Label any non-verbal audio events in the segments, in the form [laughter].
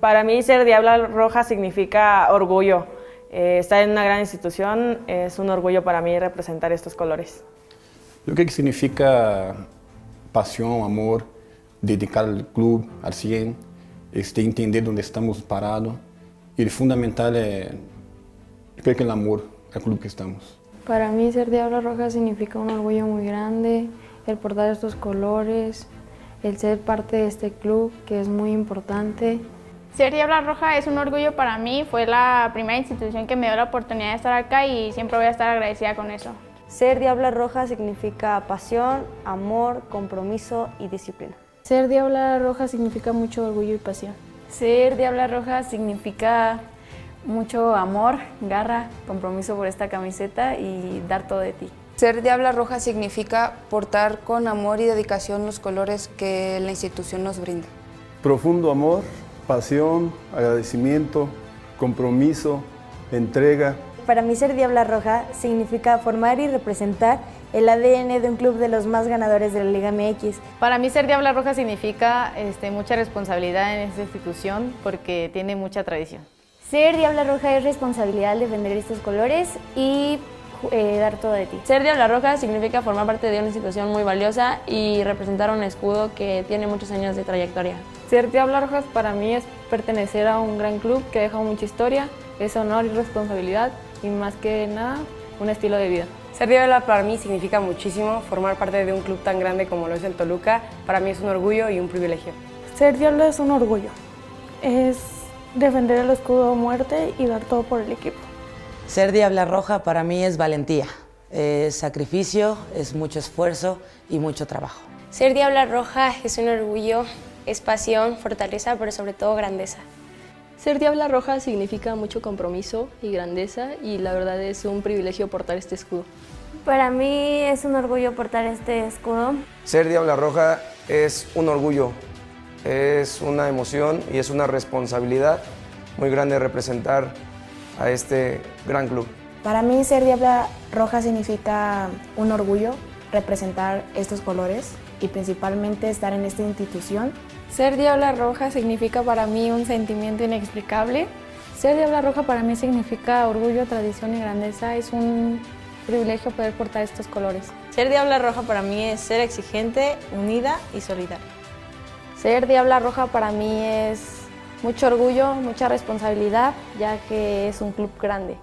Para mí ser Diabla Roja significa orgullo. Eh, estar en una gran institución es un orgullo para mí representar estos colores. Que, que significa pasión, amor, dedicar al club al 100, este, entender dónde estamos parados? Y el fundamental es, creo que el amor al club que estamos. Para mí ser Diabla Roja significa un orgullo muy grande, el portar estos colores, el ser parte de este club que es muy importante. Ser Diabla Roja es un orgullo para mí, fue la primera institución que me dio la oportunidad de estar acá y siempre voy a estar agradecida con eso. Ser Diabla Roja significa pasión, amor, compromiso y disciplina. Ser Diabla Roja significa mucho orgullo y pasión. Ser Diabla Roja significa mucho amor, garra, compromiso por esta camiseta y dar todo de ti. Ser Diabla Roja significa portar con amor y dedicación los colores que la institución nos brinda. Profundo amor, pasión, agradecimiento, compromiso, entrega. Para mí ser Diabla Roja significa formar y representar el ADN de un club de los más ganadores de la Liga MX. Para mí ser Diabla Roja significa este, mucha responsabilidad en esta institución porque tiene mucha tradición. Ser Diabla Roja es responsabilidad defender estos colores y eh, dar todo de ti. Ser Diabla Roja significa formar parte de una institución muy valiosa y representar un escudo que tiene muchos años de trayectoria. Ser Diabla Roja para mí es pertenecer a un gran club que deja mucha historia, es honor y responsabilidad y más que nada un estilo de vida. Ser Diabla para mí significa muchísimo, formar parte de un club tan grande como lo es el Toluca, para mí es un orgullo y un privilegio. Ser Diabla es un orgullo, es defender el escudo a muerte y dar todo por el equipo. Ser Diabla Roja para mí es valentía, es sacrificio, es mucho esfuerzo y mucho trabajo. Ser Diabla Roja es un orgullo, es pasión, fortaleza, pero sobre todo grandeza. Ser Diabla Roja significa mucho compromiso y grandeza y la verdad es un privilegio portar este escudo. Para mí es un orgullo portar este escudo. Ser Diabla Roja es un orgullo, es una emoción y es una responsabilidad muy grande representar a este gran club. Para mí ser Diabla Roja significa un orgullo representar estos colores y principalmente estar en esta institución. Ser Diabla Roja significa para mí un sentimiento inexplicable. Ser Diabla Roja para mí significa orgullo, tradición y grandeza. Es un privilegio poder portar estos colores. Ser Diabla Roja para mí es ser exigente, unida y solidaria. Ser Diabla Roja para mí es mucho orgullo, mucha responsabilidad, ya que es un club grande.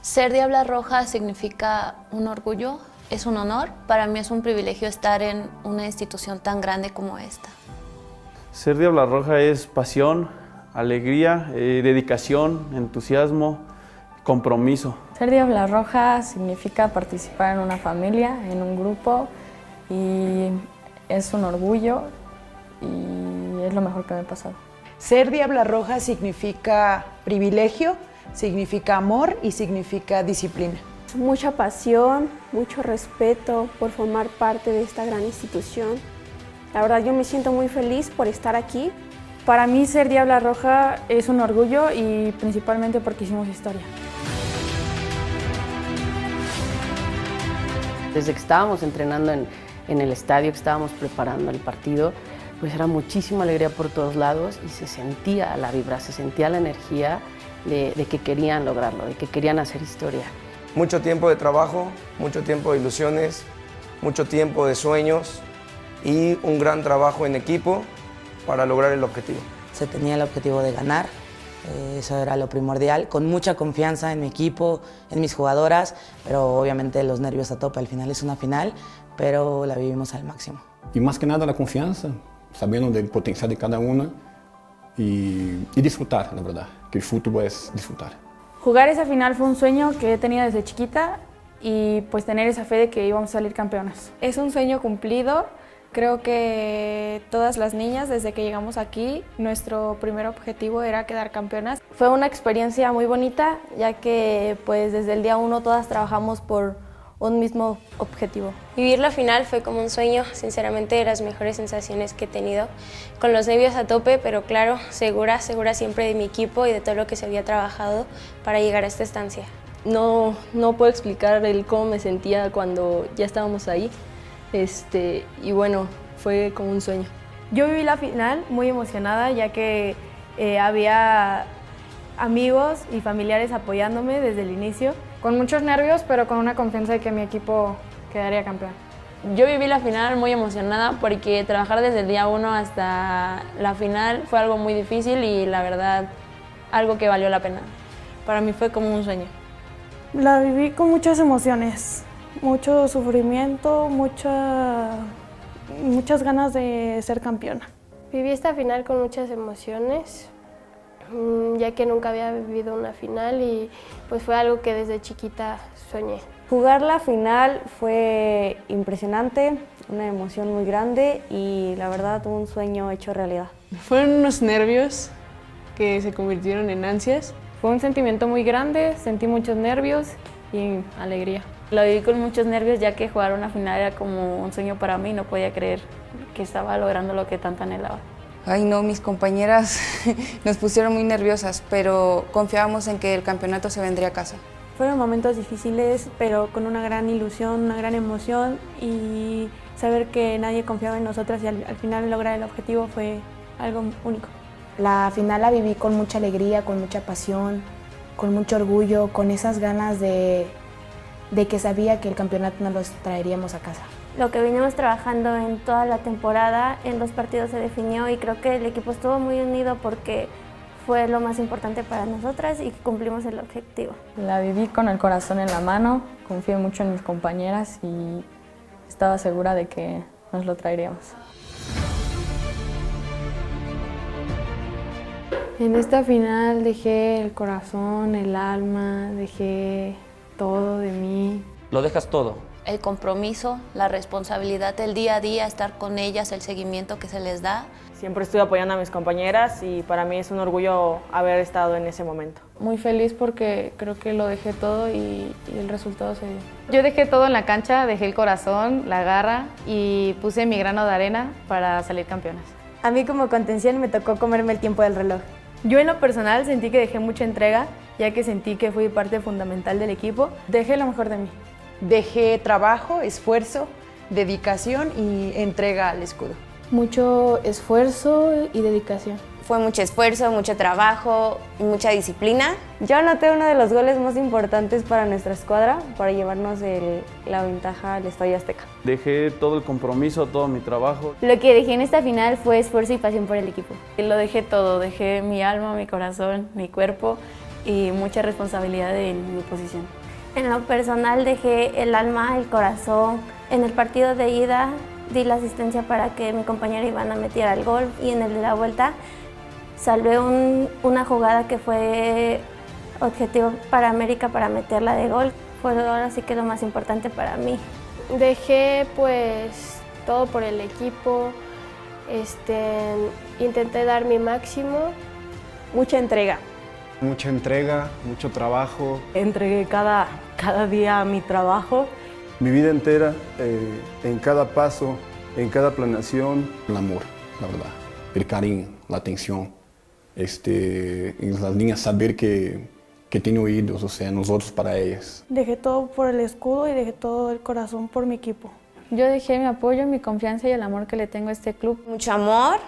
Ser Diabla Roja significa un orgullo, es un honor. Para mí es un privilegio estar en una institución tan grande como esta. Ser Diabla Roja es pasión, alegría, eh, dedicación, entusiasmo, compromiso. Ser Diabla Roja significa participar en una familia, en un grupo y es un orgullo y es lo mejor que me ha pasado. Ser Diabla Roja significa privilegio, significa amor y significa disciplina. Mucha pasión, mucho respeto por formar parte de esta gran institución. La verdad yo me siento muy feliz por estar aquí. Para mí ser Diabla Roja es un orgullo y principalmente porque hicimos historia. Desde que estábamos entrenando en, en el estadio, que estábamos preparando el partido, pues era muchísima alegría por todos lados y se sentía la vibra, se sentía la energía de, de, que querían lograrlo, de que querían hacer historia. Mucho tiempo de trabajo, mucho tiempo de ilusiones, mucho tiempo de sueños y un gran trabajo en equipo para lograr el objetivo. Se tenía el objetivo de ganar, eh, eso era lo primordial, con mucha confianza en mi equipo, en mis jugadoras, pero obviamente los nervios a tope, al final es una final, pero la vivimos al máximo. Y más que nada la confianza, sabiendo del potencial de cada una y, y, disfrutar, la verdad, que el fútbol es disfrutar. Jugar esa final fue un sueño que he tenido desde chiquita y pues tener esa fe de que íbamos a salir campeonas. Es un sueño cumplido. Creo que todas las niñas desde que llegamos aquí, nuestro primer objetivo era quedar campeonas. Fue una experiencia muy bonita, ya que pues desde el día uno todas trabajamos por un mismo objetivo. Vivir la final fue como un sueño, sinceramente de las mejores sensaciones que he tenido, con los nervios a tope, pero claro, segura, segura siempre de mi equipo y de todo lo que se había trabajado para llegar a esta estancia. No, no puedo explicar el cómo me sentía cuando ya estábamos ahí, este, y bueno, fue como un sueño. Yo viví la final muy emocionada, ya que Eh, había amigos y familiares apoyándome desde el inicio. Con muchos nervios, pero con una confianza de que mi equipo quedaría campeón. Yo viví la final muy emocionada porque trabajar desde el día uno hasta la final fue algo muy difícil y la verdad algo que valió la pena. Para mí fue como un sueño. La viví con muchas emociones, mucho sufrimiento, mucha, muchas ganas de ser campeona. Viví esta final con muchas emociones, ya que nunca había vivido una final y pues fue algo que desde chiquita soñé. Jugar la final fue impresionante, una emoción muy grande y la verdad un sueño hecho realidad. Fueron unos nervios que se convirtieron en ansias. Fue un sentimiento muy grande, sentí muchos nervios y alegría. Lo viví con muchos nervios ya que jugar una final era como un sueño para mí, no podía creer que estaba logrando lo que tanto anhelaba. Ay no, mis compañeras [laughs] nos pusieron muy nerviosas, pero confiábamos en que el campeonato se vendría a casa. Fueron momentos difíciles, pero con una gran ilusión, una gran emoción y saber que nadie confiaba en nosotras y al, al final lograr el objetivo fue algo único. La final la viví con mucha alegría, con mucha pasión, con mucho orgullo, con esas ganas de, de que sabía que el campeonato nos los traeríamos a casa. Lo que vinimos trabajando en toda la temporada, en los partidos se definió y creo que el equipo estuvo muy unido porque fue lo más importante para nosotras y cumplimos el objetivo. La viví con el corazón en la mano, confié mucho en mis compañeras y estaba segura de que nos lo traeríamos. En esta final dejé el corazón, el alma, dejé todo de mí. Lo dejas todo. El compromiso, la responsabilidad del día a día, estar con ellas, el seguimiento que se les da. Siempre estoy apoyando a mis compañeras y para mí es un orgullo haber estado en ese momento. Muy feliz porque creo que lo dejé todo y, y el resultado se dio. Yo dejé todo en la cancha, dejé el corazón, la garra y puse mi grano de arena para salir campeonas. A mí como contención me tocó comerme el tiempo del reloj. Yo en lo personal sentí que dejé mucha entrega, ya que sentí que fui parte fundamental del equipo. Dejé lo mejor de mí. Dejé trabajo, esfuerzo, dedicación y entrega al escudo. Mucho esfuerzo y dedicación. Fue mucho esfuerzo, mucho trabajo y mucha disciplina. Yo anoté uno de los goles más importantes para nuestra escuadra, para llevarnos el, la ventaja al Estadio Azteca. Dejé todo el compromiso, todo mi trabajo. Lo que dejé en esta final fue esfuerzo y pasión por el equipo. Lo dejé todo, dejé mi alma, mi corazón, mi cuerpo y mucha responsabilidad en mi posición. En lo personal dejé el alma, el corazón. En el partido de ida di la asistencia para que mi compañera Ivana metiera el gol y en el de la vuelta salvé un, una jugada que fue objetivo para América para meterla de gol. Fue ahora sí que lo más importante para mí. Dejé pues todo por el equipo, este, intenté dar mi máximo. Mucha entrega. Mucha entrega, mucho trabajo. Entregué cada, cada día mi trabajo. Mi vida entera, eh, en cada paso, en cada planeación. El amor, la verdad. El cariño, la atención. Este, en las niñas saber que, que tiene oídos, o sea, nosotros para ellas. Dejé todo por el escudo y dejé todo el corazón por mi equipo. Yo dejé mi apoyo, mi confianza y el amor que le tengo a este club. Mucho amor,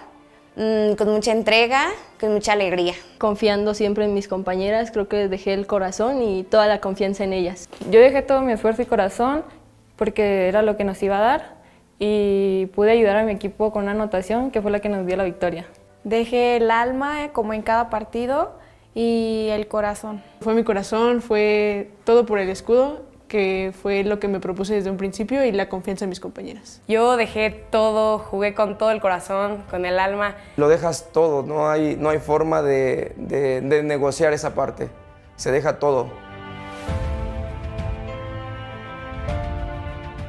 mmm, con mucha entrega, con mucha alegría. Confiando siempre en mis compañeras, creo que dejé el corazón y toda la confianza en ellas. Yo dejé todo mi esfuerzo y corazón porque era lo que nos iba a dar y pude ayudar a mi equipo con una anotación que fue la que nos dio la victoria. Dejé el alma como en cada partido y el corazón. Fue mi corazón, fue todo por el escudo, que fue lo que me propuse desde un principio y la confianza en mis compañeras. Yo dejé todo, jugué con todo el corazón, con el alma. Lo dejas todo, no hay, no hay forma de, de, de negociar esa parte, se deja todo.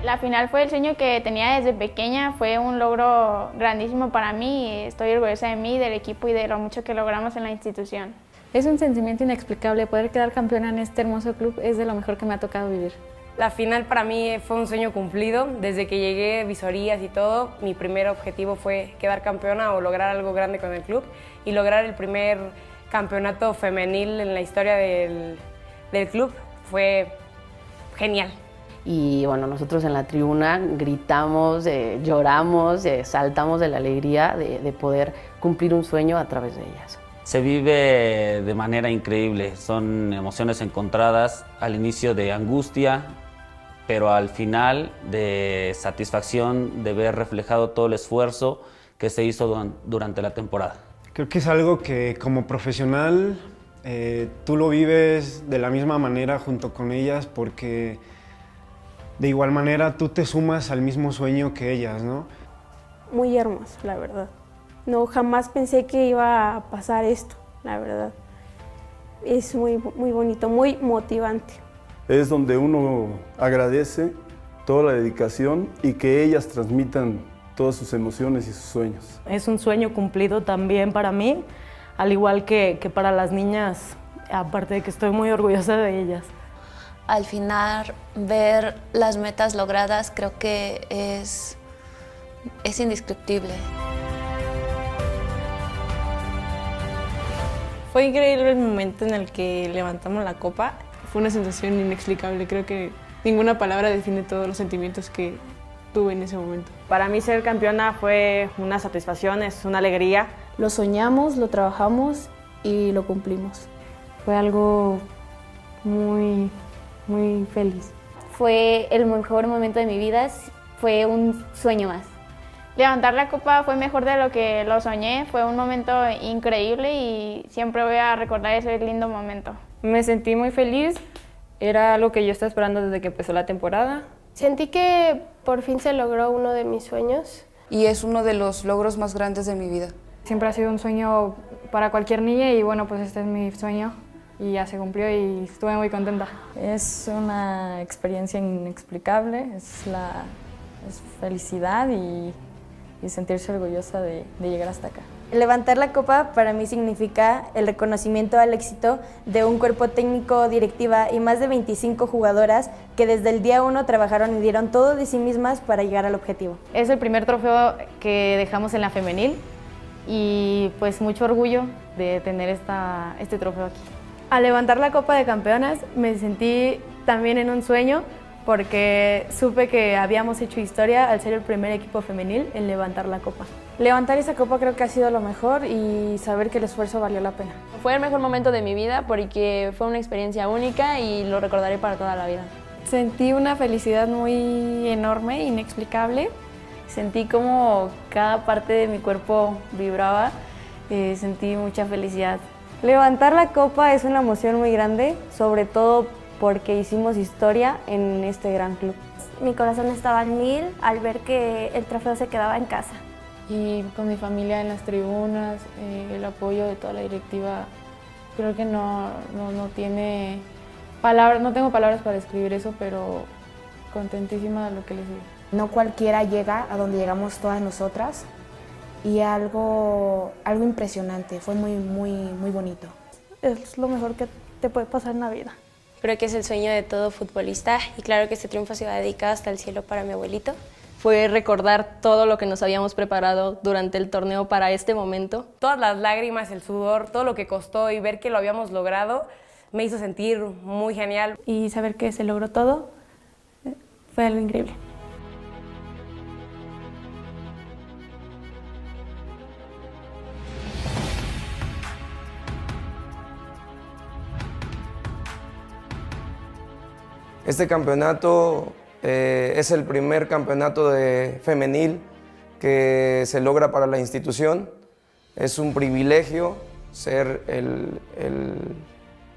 La final fue el sueño que tenía desde pequeña, fue un logro grandísimo para mí y estoy orgullosa de mí, del equipo y de lo mucho que logramos en la institución. Es un sentimiento inexplicable, poder quedar campeona en este hermoso club es de lo mejor que me ha tocado vivir. La final para mí fue un sueño cumplido, desde que llegué, visorías y todo, mi primer objetivo fue quedar campeona o lograr algo grande con el club y lograr el primer campeonato femenil en la historia del, del club fue genial. Y bueno, nosotros en la tribuna gritamos, eh, lloramos, eh, saltamos de la alegría de, de poder cumplir un sueño a través de ellas. Se vive de manera increíble, son emociones encontradas al inicio de angustia, pero al final de satisfacción de ver reflejado todo el esfuerzo que se hizo durante la temporada. Creo que es algo que como profesional eh, tú lo vives de la misma manera junto con ellas porque de igual manera tú te sumas al mismo sueño que ellas, ¿no? Muy hermoso, la verdad. No, jamás pensé que iba a pasar esto, la verdad. Es muy, muy bonito, muy motivante. Es donde uno agradece toda la dedicación y que ellas transmitan todas sus emociones y sus sueños. Es un sueño cumplido también para mí, al igual que, que para las niñas, aparte de que estoy muy orgullosa de ellas. Al final, ver las metas logradas creo que es, es indescriptible. Fue increíble el momento en el que levantamos la copa. Fue una sensación inexplicable. Creo que ninguna palabra define todos los sentimientos que tuve en ese momento. Para mí ser campeona fue una satisfacción, es una alegría. Lo soñamos, lo trabajamos y lo cumplimos. Fue algo muy, muy feliz. Fue el mejor momento de mi vida, fue un sueño más. Levantar la copa fue mejor de lo que lo soñé, fue un momento increíble y siempre voy a recordar ese lindo momento. Me sentí muy feliz, era algo que yo estaba esperando desde que empezó la temporada. Sentí que por fin se logró uno de mis sueños. Y es uno de los logros más grandes de mi vida. Siempre ha sido un sueño para cualquier niña y bueno, pues este es mi sueño y ya se cumplió y estuve muy contenta. Es una experiencia inexplicable, es la es felicidad y y sentirse orgullosa de, llegar hasta acá. Levantar la copa para mí significa el reconocimiento al éxito de un cuerpo técnico, directiva y más de 25 jugadoras que desde el día uno trabajaron y dieron todo de sí mismas para llegar al objetivo. Es el primer trofeo que dejamos en la femenil y pues mucho orgullo de tener esta, este trofeo aquí. Al levantar la Copa de Campeonas me sentí también en un sueño porque supe que habíamos hecho historia al ser el primer equipo femenil en levantar la copa. Levantar esa copa creo que ha sido lo mejor y saber que el esfuerzo valió la pena. Fue el mejor momento de mi vida porque fue una experiencia única y lo recordaré para toda la vida. Sentí una felicidad muy enorme, inexplicable. Sentí como cada parte de mi cuerpo vibraba, y sentí mucha felicidad. Levantar la copa es una emoción muy grande, sobre todo porque hicimos historia en este gran club. Mi corazón estaba al mil al ver que el trofeo se quedaba en casa. Y con mi familia en las tribunas, eh, el apoyo de toda la directiva, creo que no, no, tiene palabras, no tengo palabras para describir eso, pero contentísima de lo que les digo. No cualquiera llega a donde llegamos todas nosotras y algo, algo impresionante, fue muy, muy, muy bonito. Es lo mejor que te puede pasar en la vida. Creo que es el sueño de todo futbolista y claro que este triunfo se va a dedicar hasta el cielo para mi abuelito. Fue recordar todo lo que nos habíamos preparado durante el torneo para este momento. Todas las lágrimas, el sudor, todo lo que costó y ver que lo habíamos logrado me hizo sentir muy genial. Y saber que se logró todo eh, fue algo increíble. Este campeonato eh, es el primer campeonato de femenil que se logra para la institución. Es un privilegio ser el,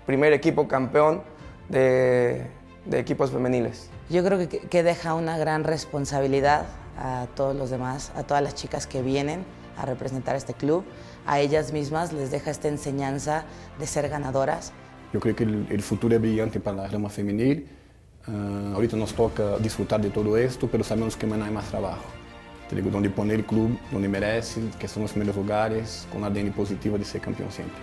primer equipo campeón de, equipos femeniles. Yo creo que, que deja una gran responsabilidad a todos los demás, a todas las chicas que vienen a representar este club. A ellas mismas les deja esta enseñanza de ser ganadoras. Yo creo que el, el futuro es brillante para la rama femenil. Uh, ahorita nos toca disfrutar de todo esto, pero sabemos que mañana hay más trabajo. Te digo, donde poner el club, donde merece, que son los primeros lugares, con ADN positivo de ser campeón siempre.